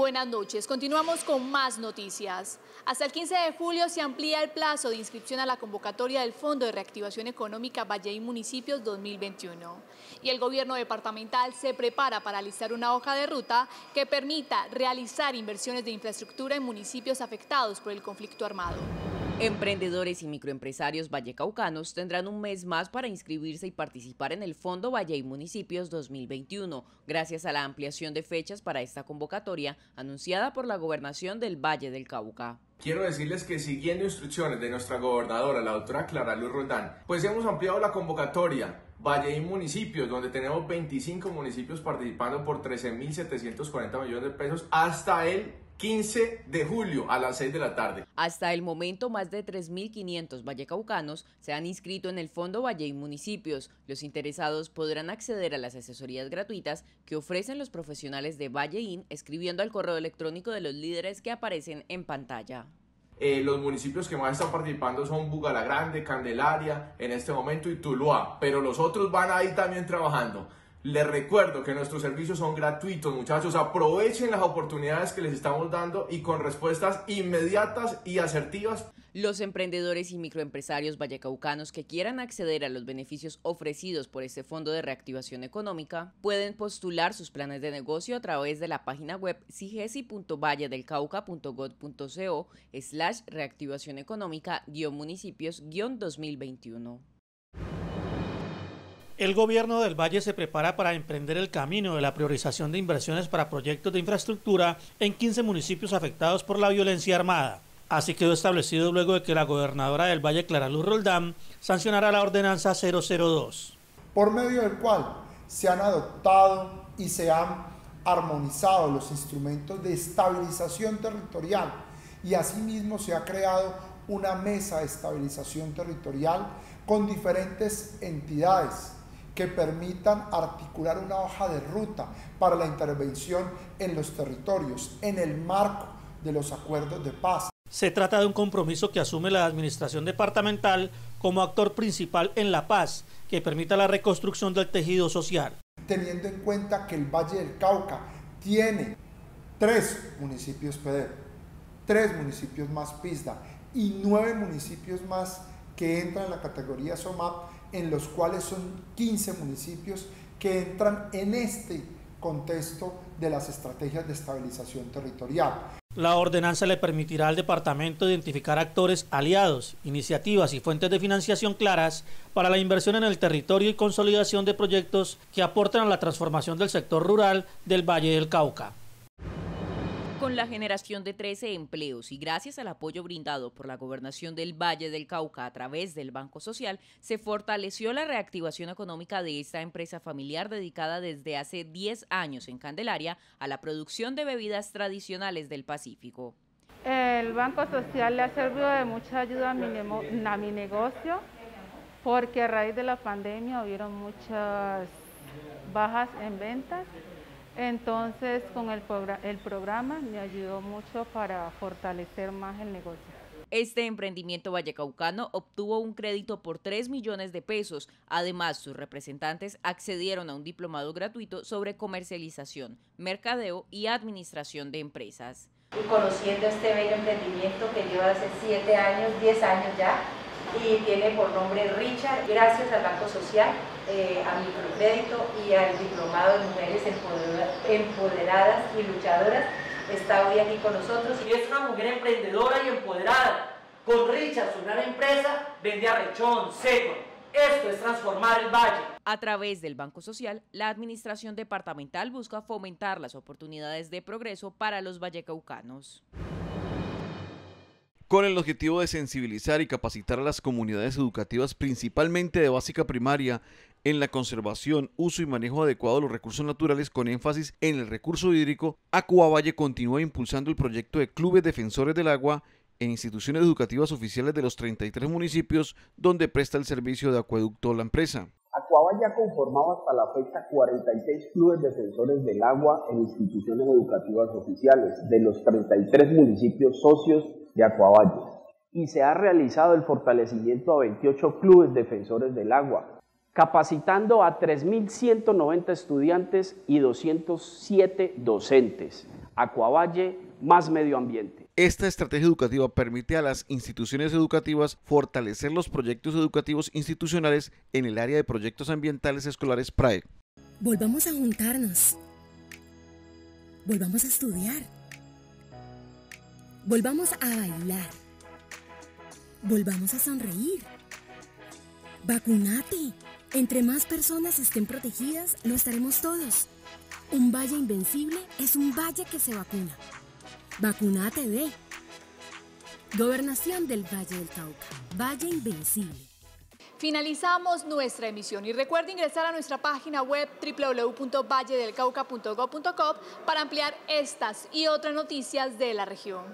Buenas noches. Continuamos con más noticias. Hasta el 15 de julio se amplía el plazo de inscripción a la convocatoria del Fondo de Reactivación Económica Valle y Municipios 2021. Y el gobierno departamental se prepara para alistar una hoja de ruta que permita realizar inversiones de infraestructura en municipios afectados por el conflicto armado. Emprendedores y microempresarios vallecaucanos tendrán un mes más para inscribirse y participar en el Fondo Valle y Municipios 2021, gracias a la ampliación de fechas para esta convocatoria anunciada por la gobernación del Valle del Cauca. Quiero decirles que siguiendo instrucciones de nuestra gobernadora, la doctora Clara Luz Roldán, pues hemos ampliado la convocatoria Valle y municipios, donde tenemos 25 municipios participando por 13.740 millones de pesos hasta el 15 de julio a las 6 de la tarde. Hasta el momento, más de 3.500 vallecaucanos se han inscrito en el Fondo Valle y Municipios. Los interesados podrán acceder a las asesorías gratuitas que ofrecen los profesionales de Valleín escribiendo al correo electrónico de los líderes que aparecen en pantalla. Eh, los municipios que más están participando son Bugalagrande, Candelaria, en este momento y Tuluá, pero los otros van ahí también trabajando. Les recuerdo que nuestros servicios son gratuitos, muchachos. Aprovechen las oportunidades que les estamos dando y con respuestas inmediatas y asertivas. Los emprendedores y microempresarios vallecaucanos que quieran acceder a los beneficios ofrecidos por este Fondo de Reactivación Económica pueden postular sus planes de negocio a través de la página web sigesi.valledelcauca.gov.co slash reactivación económica municipios 2021. El gobierno del Valle se prepara para emprender el camino de la priorización de inversiones para proyectos de infraestructura en 15 municipios afectados por la violencia armada. Así quedó establecido luego de que la gobernadora del Valle, Clara Luz Roldán, sancionara la ordenanza 002. Por medio del cual se han adoptado y se han armonizado los instrumentos de estabilización territorial y asimismo se ha creado una mesa de estabilización territorial con diferentes entidades que permitan articular una hoja de ruta para la intervención en los territorios en el marco de los acuerdos de paz. Se trata de un compromiso que asume la Administración Departamental como actor principal en la paz, que permita la reconstrucción del tejido social. Teniendo en cuenta que el Valle del Cauca tiene tres municipios PD, tres municipios más PISDA y nueve municipios más que entran en la categoría SOMAP, en los cuales son 15 municipios que entran en este contexto de las estrategias de estabilización territorial. La ordenanza le permitirá al departamento identificar actores aliados, iniciativas y fuentes de financiación claras para la inversión en el territorio y consolidación de proyectos que aporten a la transformación del sector rural del Valle del Cauca. Con la generación de 13 empleos y gracias al apoyo brindado por la gobernación del Valle del Cauca a través del Banco Social, se fortaleció la reactivación económica de esta empresa familiar dedicada desde hace 10 años en Candelaria a la producción de bebidas tradicionales del Pacífico. El Banco Social le ha servido de mucha ayuda a mi, negocio porque a raíz de la pandemia hubieron muchas bajas en ventas entonces, con el, el programa me ayudó mucho para fortalecer más el negocio. Este emprendimiento vallecaucano obtuvo un crédito por 3 millones de pesos. Además, sus representantes accedieron a un diplomado gratuito sobre comercialización, mercadeo y administración de empresas. Conociendo este bello emprendimiento que lleva hace 7 años, 10 años ya, y tiene por nombre Richard, gracias al Banco Social, eh, a Microcrédito y al Diplomado de Mujeres Empoderadas y Luchadoras, está hoy aquí con nosotros. Y es una mujer emprendedora y empoderada. Con Richard, su gran empresa, vende arrechón, seco. Esto es transformar el valle. A través del Banco Social, la Administración Departamental busca fomentar las oportunidades de progreso para los vallecaucanos con el objetivo de sensibilizar y capacitar a las comunidades educativas, principalmente de básica primaria, en la conservación, uso y manejo adecuado de los recursos naturales con énfasis en el recurso hídrico, Valle continúa impulsando el proyecto de clubes defensores del agua en instituciones educativas oficiales de los 33 municipios donde presta el servicio de acueducto la empresa. Acuavalle ha conformado hasta la fecha 46 clubes defensores del agua en instituciones educativas oficiales de los 33 municipios socios de Acuavalle. Y se ha realizado el fortalecimiento a 28 clubes defensores del agua, capacitando a 3.190 estudiantes y 207 docentes. Acuavalle, más medio ambiente. Esta estrategia educativa permite a las instituciones educativas fortalecer los proyectos educativos institucionales en el área de proyectos ambientales escolares PRAE. Volvamos a juntarnos. Volvamos a estudiar. Volvamos a bailar. Volvamos a sonreír. Vacunate. Entre más personas estén protegidas, lo estaremos todos. Un valle invencible es un valle que se vacuna. Vacunate de. Gobernación del Valle del Cauca. Valle Invencible. Finalizamos nuestra emisión y recuerde ingresar a nuestra página web www.valledelcauca.gov.co para ampliar estas y otras noticias de la región.